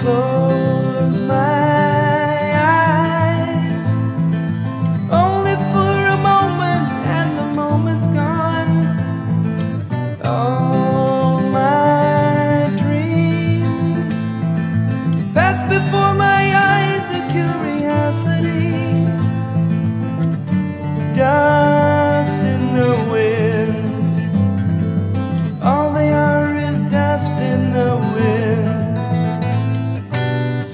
close my eyes. Only for a moment and the moment's gone. All my dreams Pass before my eyes a curiosity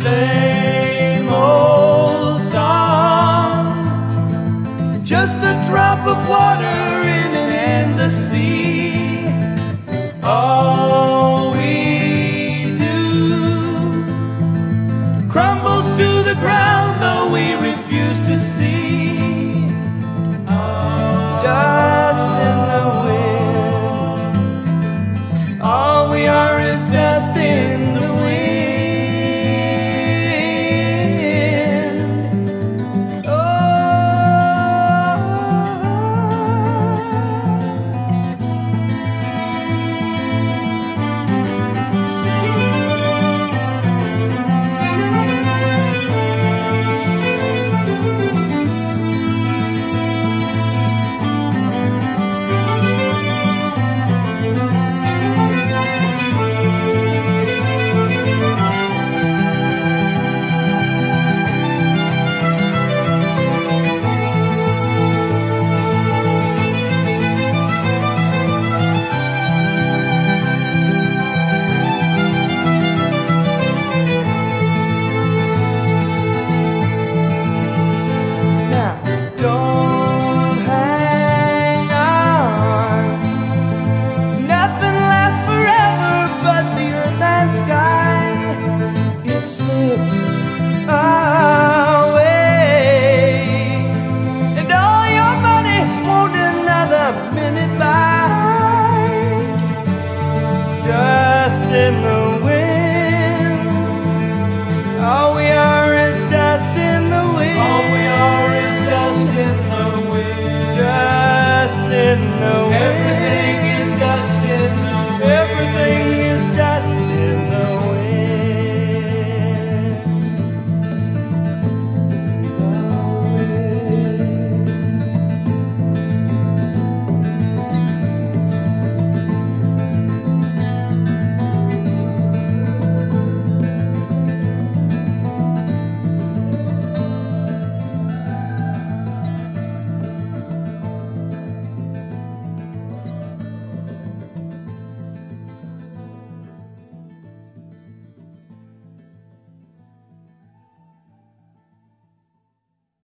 same old song. Just a drop of water in an endless sea. All we do crumbles to the ground, though we refuse to see. it slips away And all your money won't another minute buy Just in the